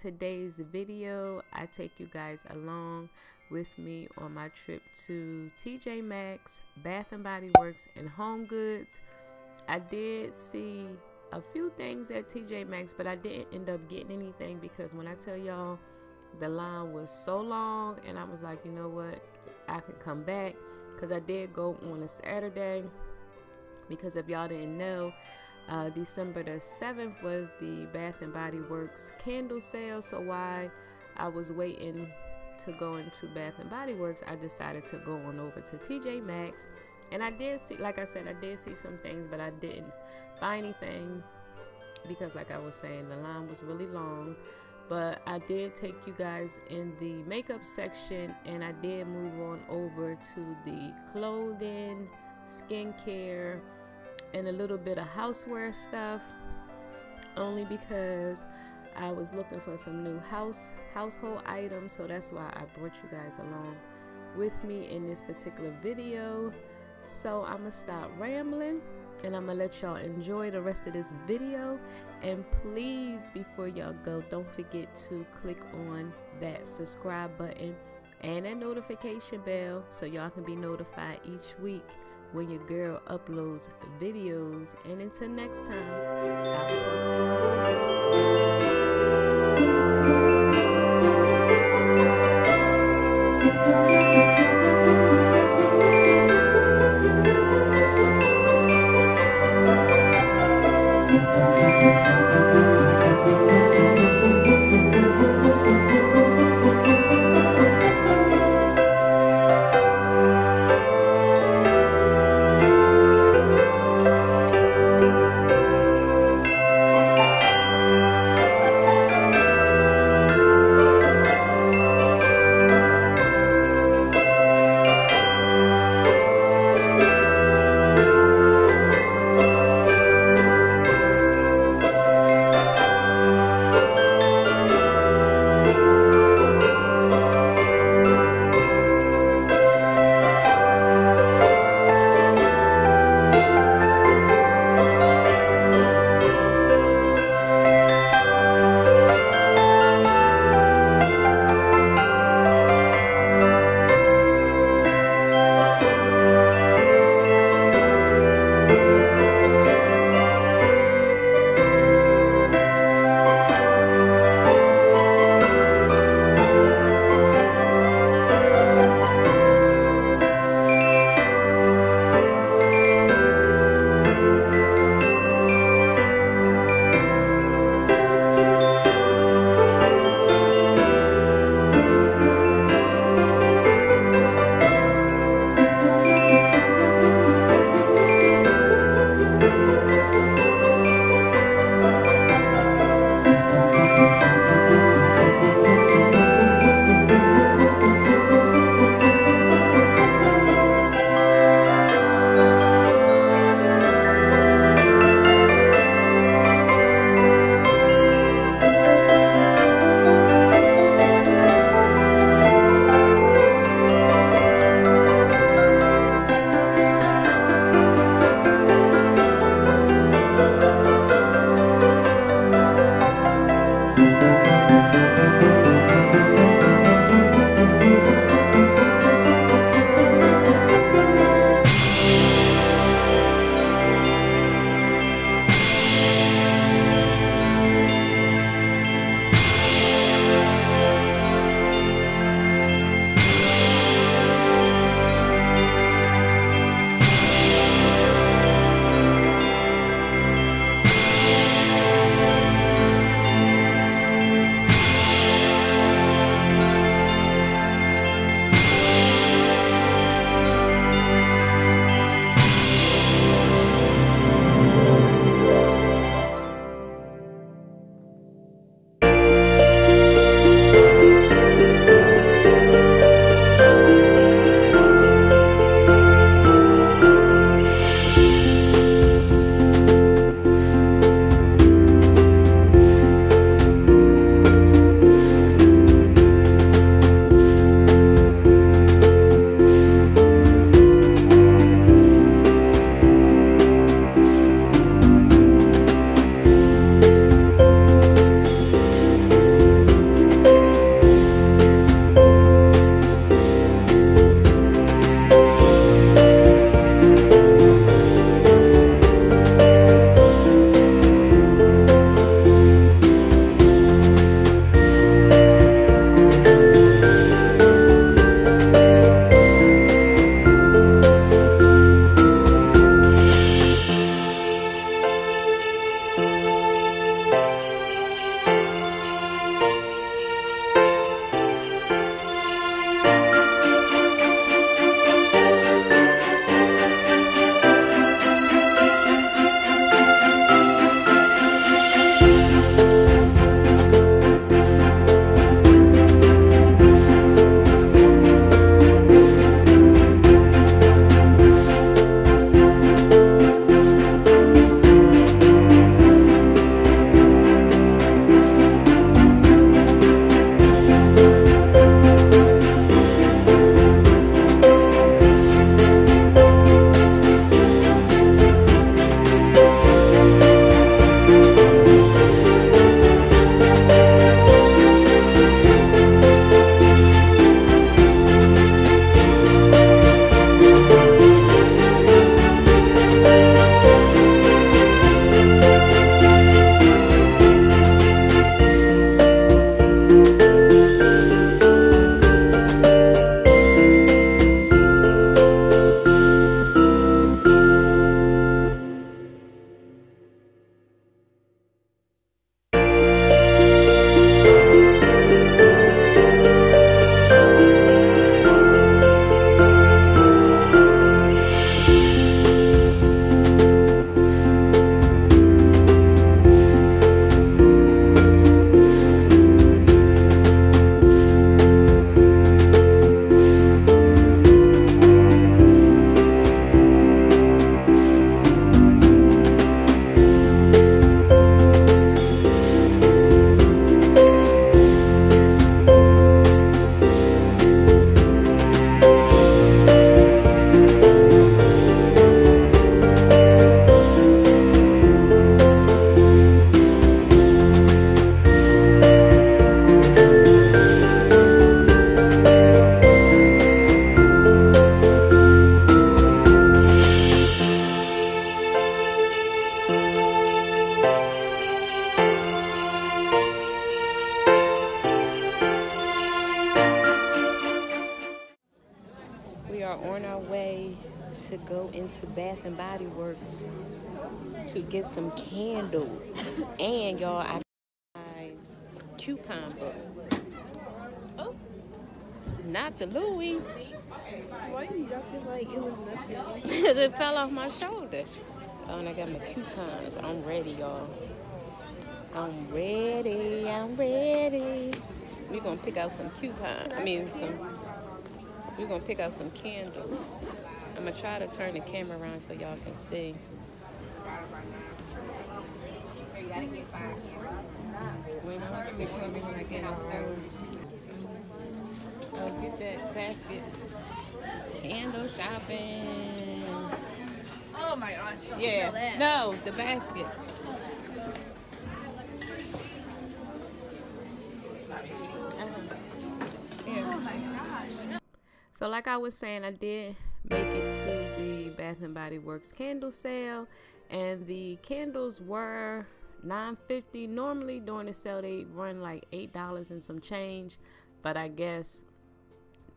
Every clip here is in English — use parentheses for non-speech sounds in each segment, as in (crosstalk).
today's video. I take you guys along with me on my trip to tj maxx bath and body works and home goods. I did see a few things at tj maxx but i didn't end up getting anything because when i tell y'all the line was so long and i was like you know what? I can come back. Because i did go on a saturday because if y'all didn't know uh, December the 7th was the Bath and Body Works candle sale. So while I was waiting to go into Bath and Body Works, I decided to go on over to TJ Maxx. And I did see, like I said, I did see some things, but I didn't buy anything because, like I was saying, the line was really long. But I did take you guys in the makeup section and I did move on over to the clothing, skincare, and a little bit of houseware stuff only because I was looking for some new house household items. So that's why I brought you guys along with me in this particular video. So I'm gonna stop rambling and I'm gonna let y'all enjoy the rest of this video. And please before y'all go don't forget to click on that subscribe button and that notification bell so y'all can be notified each week when your girl uploads videos. And until next time, I will talk to you go into Bath and Body Works to get some candles. and y'all, I got my coupon book. Oh, not the Louis. Why you dropped like it was nothing? Because (laughs) it fell off my shoulder. Oh, and I got my coupons. I'm ready, y'all. I'm ready. I'm ready. We're going to pick out some coupons. I mean, some. We're going to pick out some candles. I'm to try to turn the camera around so y'all can see. Gotta get Oh, that basket. Candle shopping. Oh my gosh! Yeah. No, the basket. So like I was saying, I did make it to the Bath and Body Works candle sale, and the candles were nine fifty. Normally during the sale they run like eight dollars and some change, but I guess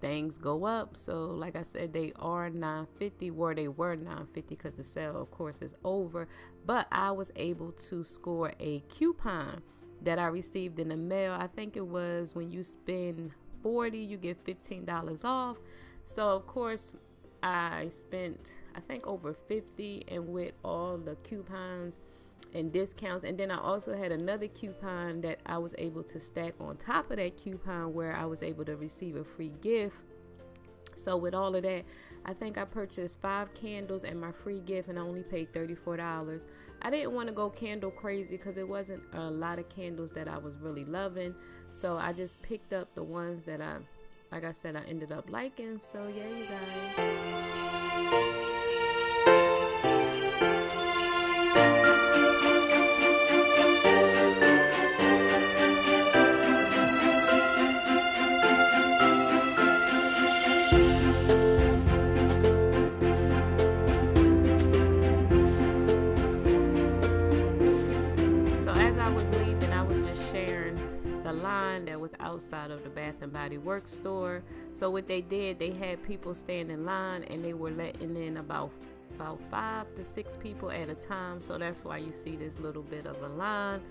things go up. So like I said, they are nine fifty. Where they were nine fifty because the sale, of course, is over. But I was able to score a coupon that I received in the mail. I think it was when you spend 40 you get $15 off. So of course i spent i think over 50 and with all the coupons and discounts. And then i also had another coupon that i was able to stack on top of that coupon where i was able to receive a free gift so with all of that i think i purchased five candles and my free gift and i only paid $34 i didn't want to go candle crazy because it wasn't a lot of candles that i was really loving. So i just picked up the ones that i like i said i ended up liking. So yeah you guys Body Works store. So what they did, they had people stand in line and they were letting in about about five to six people at a time. So that's why you see this little bit of a line.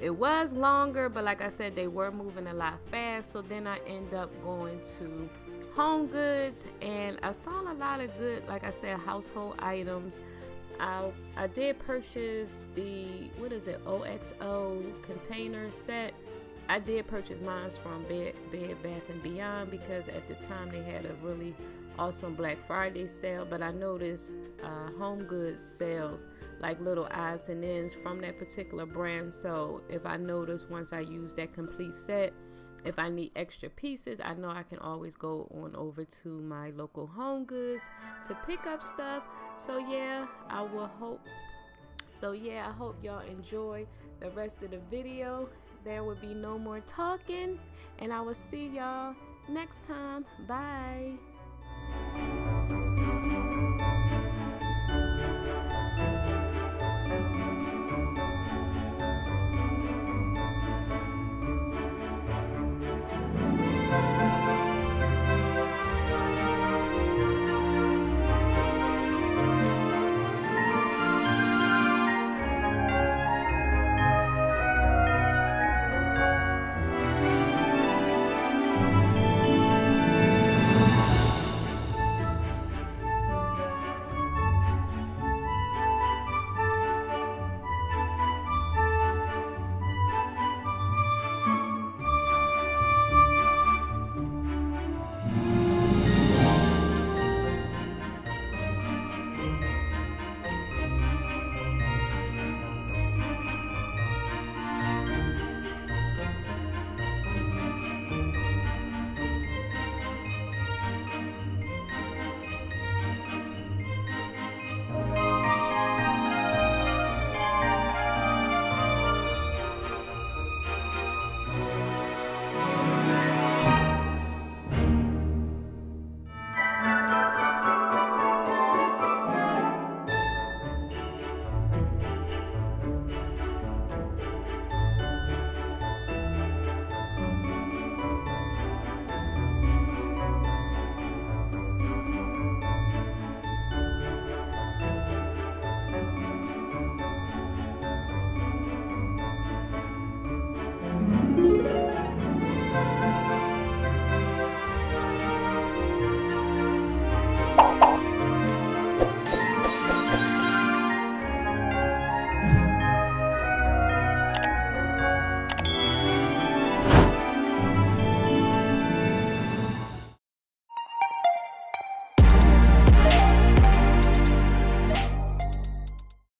It was longer, but like I said, they were moving a lot fast. So then I end up going to Home Goods and I saw a lot of good, like I said, household items. I, I did purchase the what is it OXO container set. I did purchase mine from Bed, Bed Bath and Beyond because at the time they had a really awesome Black Friday sale. But I noticed uh, Home Goods sales like little odds and ends from that particular brand. So if I notice once I use that complete set, if I need extra pieces, I know I can always go on over to my local Home Goods to pick up stuff. So yeah, I will hope. So yeah, I hope y'all enjoy the rest of the video. There will be no more talking, and I will see y'all next time. Bye.